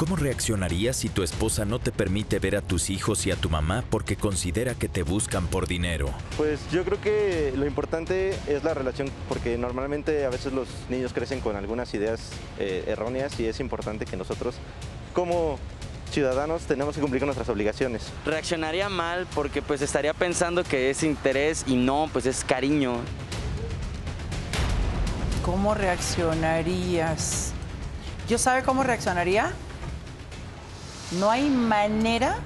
¿Cómo reaccionarías si tu esposa no te permite ver a tus hijos y a tu mamá porque considera que te buscan por dinero? Pues yo creo que lo importante es la relación, porque normalmente a veces los niños crecen con algunas ideas eh, erróneas y es importante que nosotros, como ciudadanos, tenemos que cumplir con nuestras obligaciones. Reaccionaría mal porque pues estaría pensando que es interés y no, pues es cariño. ¿Cómo reaccionarías? ¿Yo sabe cómo reaccionaría? No hay manera,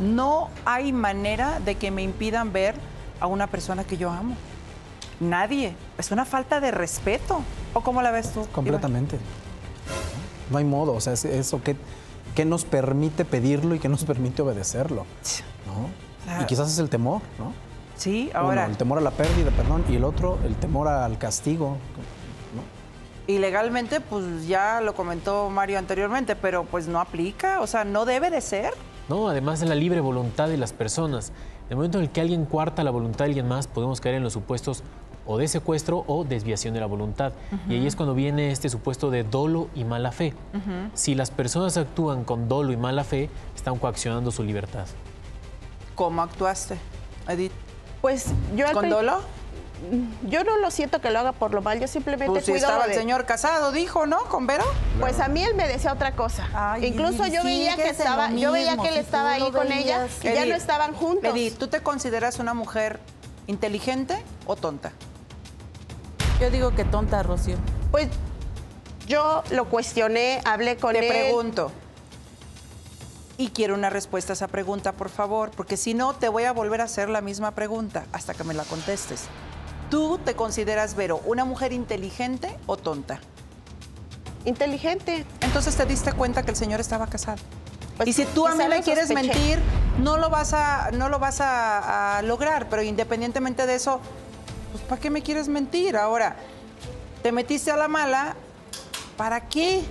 no hay manera de que me impidan ver a una persona que yo amo. Nadie. Es una falta de respeto. ¿O cómo la ves tú? Iván? Completamente. No hay modo, o sea, es eso que, que nos permite pedirlo y que nos permite obedecerlo, ¿no? Y quizás es el temor, ¿no? Sí, Uno, ahora, el temor a la pérdida, perdón, y el otro, el temor al castigo. Y legalmente, pues ya lo comentó Mario anteriormente, pero pues no aplica, o sea, no debe de ser. No, además de la libre voluntad de las personas. En el momento en el que alguien cuarta la voluntad de alguien más, podemos caer en los supuestos o de secuestro o desviación de la voluntad. Y ahí es cuando viene este supuesto de dolo y mala fe. Si las personas actúan con dolo y mala fe, están coaccionando su libertad. ¿Cómo actuaste, Edith? Pues yo ¿Con dolo? Yo no lo siento que lo haga por lo mal, yo simplemente Pues si cuido estaba el de- señor casado, dijo, ¿no? ¿Con Vero? Pues a mí él me decía otra cosa. Ay, Incluso yo sí, veía que estaba, yo veía que él estaba ahí con ella y ya no estaban juntos. Edith, ¿tú te consideras una mujer inteligente o tonta? Yo digo que tonta, Rocío. Pues yo lo cuestioné, hablé con Te él. pregunto. Y quiero una respuesta a esa pregunta, por favor, porque si no, te voy a volver a hacer la misma pregunta hasta que me la contestes. ¿Tú te consideras, Vero, una mujer inteligente o tonta? Inteligente. Entonces te diste cuenta que el señor estaba casado. Pues, y si tú a mí me quieres sospeché. mentir, no lo vas a, no lo vas a, a lograr. Pero independientemente de eso, pues ¿para qué me quieres mentir? Ahora, te metiste a la mala, ¿para qué?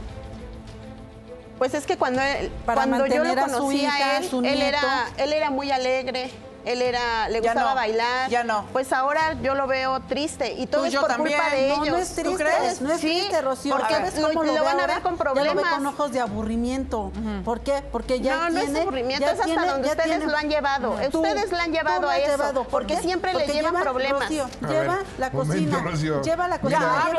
Pues es que cuando él, Para cuando yo lo mantener a su conocí hija, a él, su él era, él era muy alegre. Él era, le Ya gustaba no, bailar. ya no. Pues ahora yo lo veo triste y todo Tú, es yo por también. culpa de No, ellos. no es triste, crees? no es Sí, triste, Rocío. porque ¿Sabes lo- cómo lo van a ver con Ya lo ve problemas. con ojos de aburrimiento. ¿Por qué? Porque ya no, no es tiene- aburrimiento, ya es hasta tiene- donde ustedes tiene- lo han llevado. Tú- ustedes la han tú llevado lo a eso. llevado. ¿Por porque qué? siempre Porque les llevan lleva, problemas. Rocío, lleva ver, la momento, cocina. Rocío. Lleva la cocina.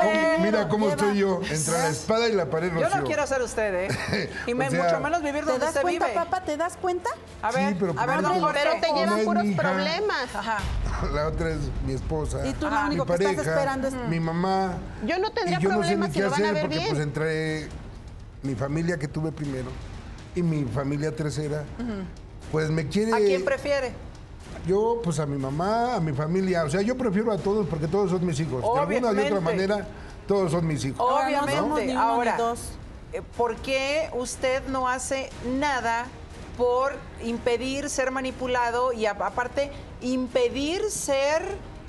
Mira cómo estoy yo, entre la espada y la pared, Yo Rocío. no quiero ser usted, ¿eh? Y mucho menos vivir ¿Te donde das usted cuenta, vive. papá? ¿Te das cuenta? A ver, Sí, pero a ver, don Jorge. Pero te llevan puros mi hija. problemas. Ajá. La otra es mi esposa. Y tú lo mi único que estás esperando es- mi mamá. Yo no tendría yo no sé problemas si qué lo van a hacer ver porque bien. pues entre mi familia que tuve primero y mi familia tercera, pues me quiere ¿A quién prefiere? yo pues a mi mamá, a mi familia, o sea, yo prefiero a todos porque todos son mis hijos. De alguna u otra manera todos son mis hijos. No Obviamente. Ahora, eh, ¿por qué usted no hace nada por impedir ser manipulado y aparte impedir ser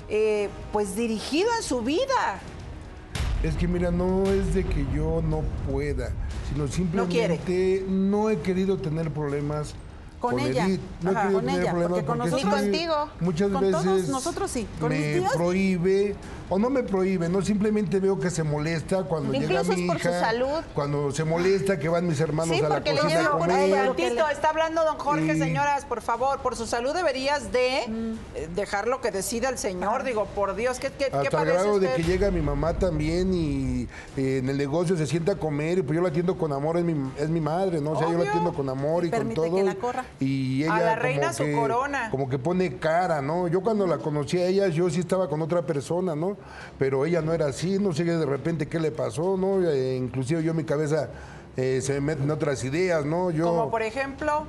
eh, pues dirigido en su vida? Es que mira, no es de que yo no pueda, sino simplemente no, he querido tener problemas Con ella. Edith. No he Ajá, querido con tener ella, problemas porque con porque nosotros- Y contigo. Muchas Con veces todos nosotros sí. Con mis me tíos. prohíbe o no me prohíbe, no simplemente veo que se molesta cuando llega Incluso mi es por su hija, salud. cuando se molesta que van mis hermanos Sí, a la porque le cocina a llevan por comer. momentito, está hablando don Jorge, Y- señoras, por favor, por su salud deberías de eh, dejar lo que decida el señor. Digo, por Dios, ¿qué, qué, qué Hasta el padece grado de que llega mi mamá también y eh, en el negocio se sienta a comer y pues yo la atiendo con amor, es mi, es mi madre, ¿no? O sea, yo la Obvio. atiendo con amor y con Permite todo. que la corra. Y ella A la como reina su que- corona. Como que pone cara, ¿no? Yo cuando la conocí a ella, yo sí estaba con otra persona, ¿no? Pero ella no era así, no sé de repente qué le pasó, ¿no? Eh, inclusive yo mi cabeza eh, se me meten otras ideas, ¿no? Yo, Como por ejemplo,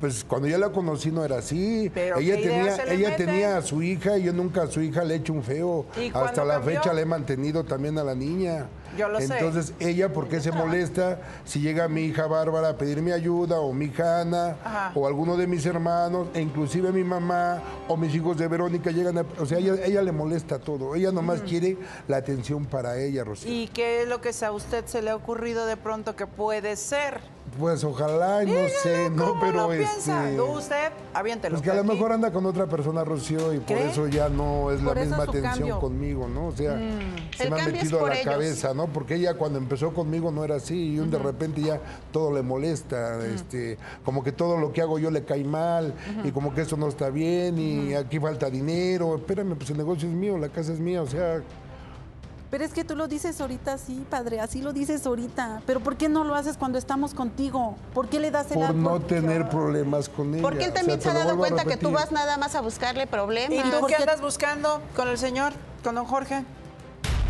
pues cuando yo la conocí no era así. Pero ella ¿qué ideas tenía, ella meten? tenía a su hija y yo nunca a su hija le he hecho un feo. ¿Y cuándo Hasta la cambió? fecha le he mantenido también a la niña. Yo lo sé. Entonces, ella, ¿por qué se molesta si llega mi hija Bárbara a pedirme ayuda, o mi hija Ana, Ajá. o alguno de mis hermanos, e inclusive mi mamá, o mis hijos de Verónica llegan a... O sea, ella, ella le molesta todo. Ella nomás quiere la atención para ella, Rocío. ¿y qué es lo que a usted se le ha ocurrido de pronto que puede ser? Pues ojalá, y no sé, no, ¿Cómo pero piensa? este. Usted, aviéntelo. Pues que a lo mejor anda con otra persona, Rocío, y por ¿Cree? eso ya no es la Por misma atención cambio. conmigo, ¿no? O sea, Mm. se El me ha metido a la ellos. cabeza, ¿no? Porque ella cuando empezó conmigo no era así, y un de repente ya todo le molesta, este, como que todo lo que hago yo le cae mal, y como que eso no está bien, y aquí falta dinero. Espérame, pues el negocio es mío, la casa es mía, o sea, Pero es que tú lo dices ahorita así, padre, así lo dices ahorita. Pero ¿por qué no lo haces cuando estamos contigo? ¿Por qué le das el por no tener problemas con ella. Porque él O sea, también te se ha dado cuenta que tú vas nada más a buscarle problemas. ¿Y tú qué andas buscando con el señor, con don Jorge?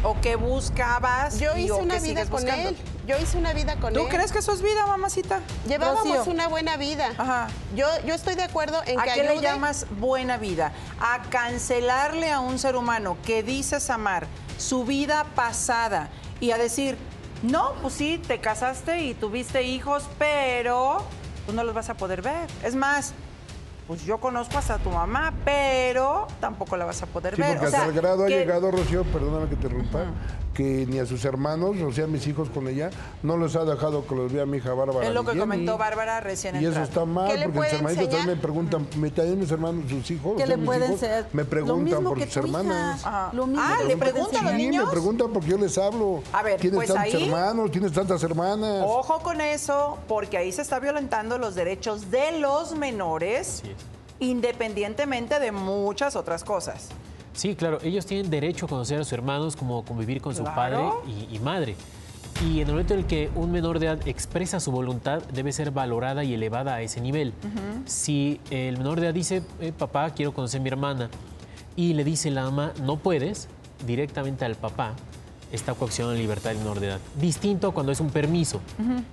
¿O qué buscabas? Yo y hice una vida con buscando? él. Yo hice una vida con ¿Tú él. crees que eso es vida, mamacita? Llevábamos Rocío, una buena vida. Ajá. Yo, yo estoy de acuerdo en ¿A que qué le llamas buena vida? A cancelarle a un ser humano que dices amar su vida pasada y a decir, no, pues sí, te casaste y tuviste hijos, pero pues no los vas a poder ver. Es más, pues yo conozco hasta a tu mamá, pero tampoco la vas a poder Sí, ver. porque O sea, hasta el grado ha llegado, Rocío, perdóname que te rompa, que ni a sus hermanos, o sea, mis hijos con ella, no los ha dejado que los vea mi hija Bárbara. Es lo que comentó Bárbara recién Y eso está mal, ¿Qué le porque mis hermanitos enseñar? también me preguntan, me también mis hermanos, sus hijos, ¿Qué o sea, le pueden hijos, ser? me preguntan por sus hermanas. Ajá. Lo mismo Ah, que ¿le preguntan a los niños? me preguntan porque yo les hablo. A ver, tienes pues tantos ahí- hermanos, tienes tantas hermanas. Ojo con eso, porque ahí se está violentando los derechos de los menores, independientemente de muchas otras cosas. Sí, claro, ellos tienen derecho a conocer a sus hermanos como convivir con su padre y, y madre. Y en el momento en el que un menor de edad expresa su voluntad, debe ser valorada y elevada a ese nivel. Si el menor de edad dice, "Eh, papá, quiero conocer a mi hermana, y le dice la mamá, no puedes, directamente al papá, está coaccionando la libertad del menor de edad. Distinto a cuando es un permiso,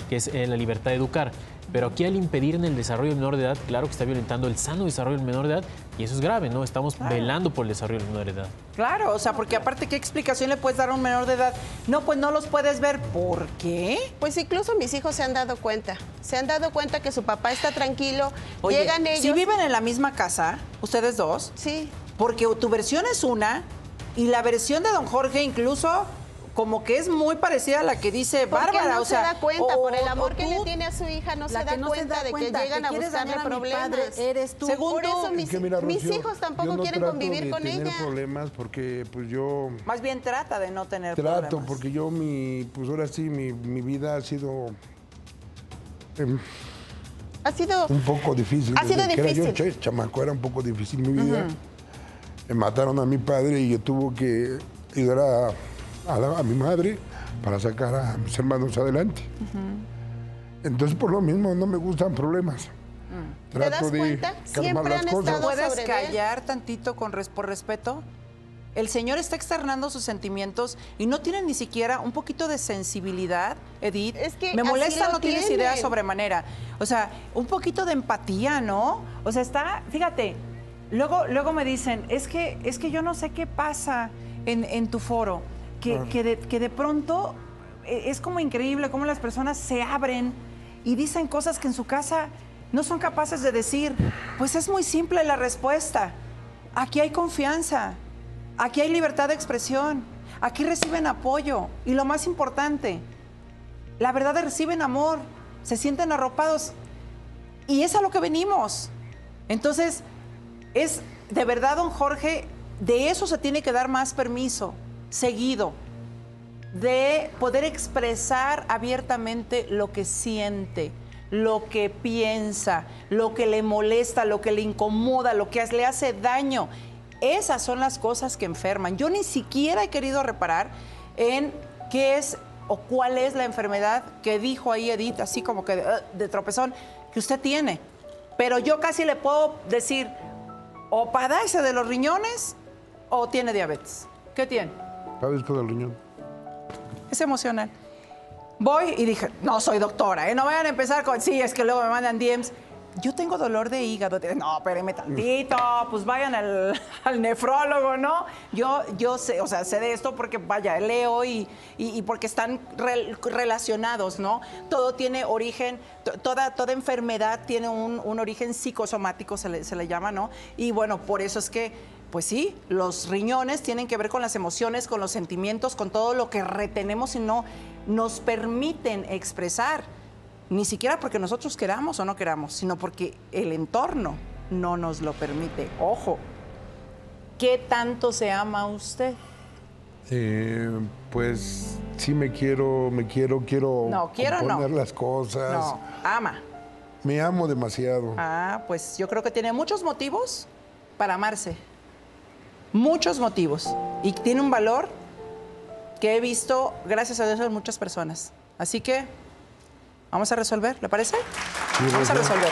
que es eh, la libertad de educar. Pero aquí al impedir en el desarrollo del menor de edad, claro que está violentando el sano desarrollo del menor de edad y eso es grave, ¿no? Estamos velando por el desarrollo del menor de edad. Claro, o sea, porque aparte, ¿qué explicación le puedes dar a un menor de edad? No, pues no los puedes ver. ¿Por qué? Pues incluso mis hijos se han dado cuenta. Se han dado cuenta que su papá está tranquilo. Oye, llegan ellos. si viven en la misma casa, ustedes dos, Sí. porque tu versión es una y la versión de don Jorge incluso como que es muy parecida a la que dice Porque Bárbara. no o sea, se da cuenta o- por el amor que le tiene a su hija, no se da que no se cuenta de que llegan que a buscarle a problemas. padre, eres tú. Según Por tú. eso Es mis, que mira, mis hijos tampoco no quieren trato convivir de con tener ella. problemas porque pues yo Más bien trata de no tener trato problemas. porque yo mi pues ahora sí mi, mi vida ha sido em, Ha sido un poco difícil. Ha sido que era yo difícil. che- chamaco era un poco difícil mi vida. Me mataron a mi padre y yo tuve que ayudar a, a la- a mi madre para sacar a mis hermanos adelante. Entonces por lo mismo no me gustan problemas. ¿Te das Trato de cuenta? calmar Siempre las han cosas. estado- ¿Puedes sobre él. callar tantito con res- por respeto? El señor está externando sus sentimientos y no tiene ni siquiera un poquito de sensibilidad, Edith. Es que Me molesta, no tienes idea sobremanera. O sea, un poquito de empatía, ¿no? O sea, está, fíjate, luego, luego me dicen, es que, es que yo no sé qué pasa en, en tu foro, que, que, de, que de pronto eh, es como increíble cómo las personas se abren y dicen cosas que en su casa no son capaces de decir. Pues es muy simple la respuesta. Aquí hay confianza, aquí hay libertad de expresión, aquí reciben apoyo y lo más importante, la verdad reciben amor, se sienten arropados y es a lo que venimos. Entonces, es de verdad, don Jorge, de eso se tiene que dar más permiso, seguido, de poder expresar abiertamente lo que siente, lo que piensa, lo que le molesta, lo que le incomoda, lo que le hace daño. Esas son las cosas que enferman. Yo ni siquiera he querido reparar en qué es o cuál es la enfermedad que dijo ahí Edith, así como que de, de tropezón, que usted tiene. Pero yo casi le puedo decir, o padece de los riñones o tiene diabetes. ¿Qué tiene? Padezco del riñón. Es emocional. Voy y dije, no soy doctora, ¿eh? no vayan a empezar con, sí, es que luego me mandan DMs. Yo tengo dolor de hígado. No, espérenme tantito, pues vayan al, al nefrólogo, ¿no? Yo, yo sé, o sea, sé de esto porque, vaya, leo y, y, porque están rel- relacionados, ¿no? Todo tiene origen, to- toda, toda enfermedad tiene un, un origen psicosomático, se le, se le llama, ¿no? Y bueno, por eso es que pues sí, los riñones tienen que ver con las emociones, con los sentimientos, con todo lo que retenemos y no nos permiten expresar. Ni siquiera porque nosotros queramos o no queramos, sino porque el entorno no nos lo permite. Ojo, ¿qué tanto se ama usted? Eh, pues sí me quiero, me quiero, quiero No, quiero no. las cosas. No, ama. Me amo demasiado. Ah, pues yo creo que tiene muchos motivos para amarse. Muchos motivos. Y tiene un valor que he visto, gracias a Dios, en muchas personas. Así que vamos a resolver, ¿le parece? Sí, vamos a resolver.